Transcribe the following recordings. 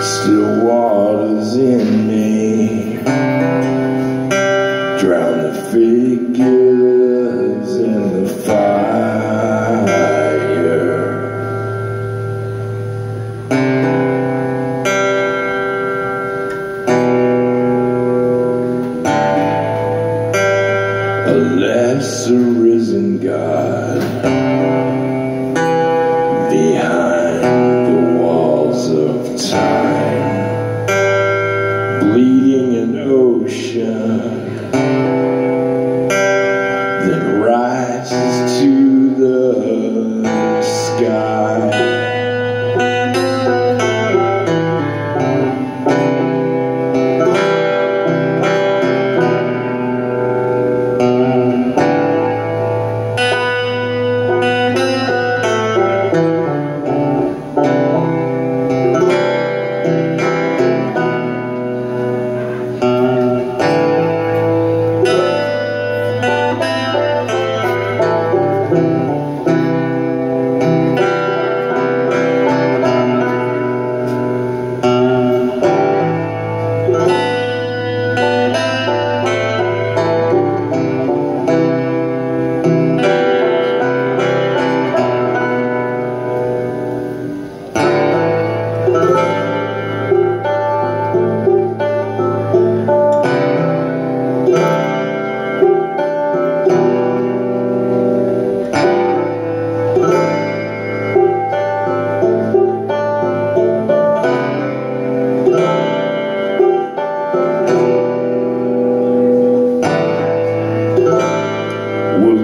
Still waters in me. Drown the figures in the fire. A lesser risen God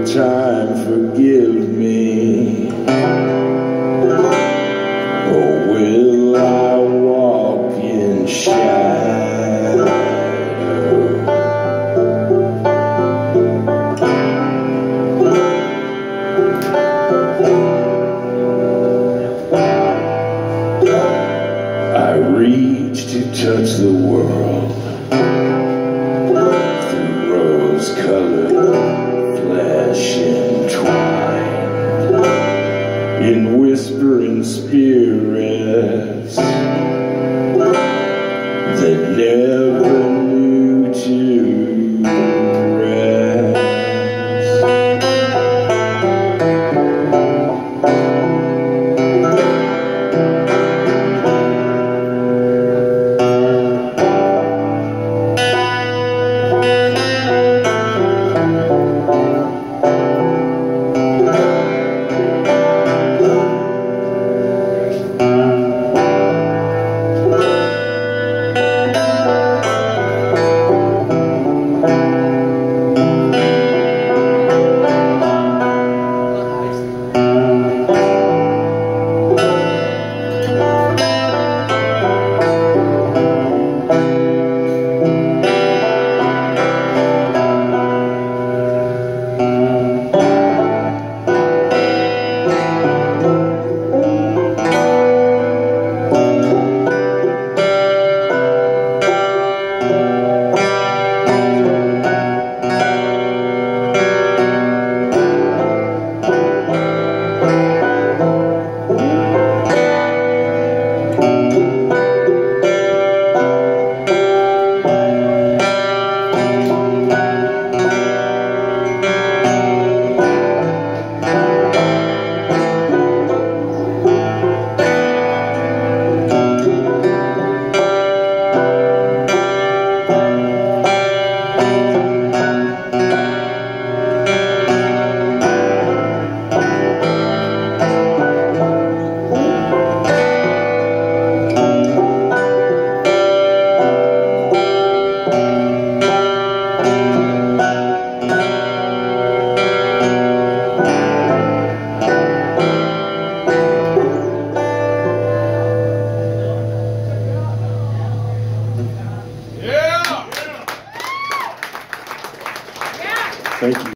time forgive me? Or will I walk in shadow? I reach to touch the world through rose-colored entwined in whispering spirits that never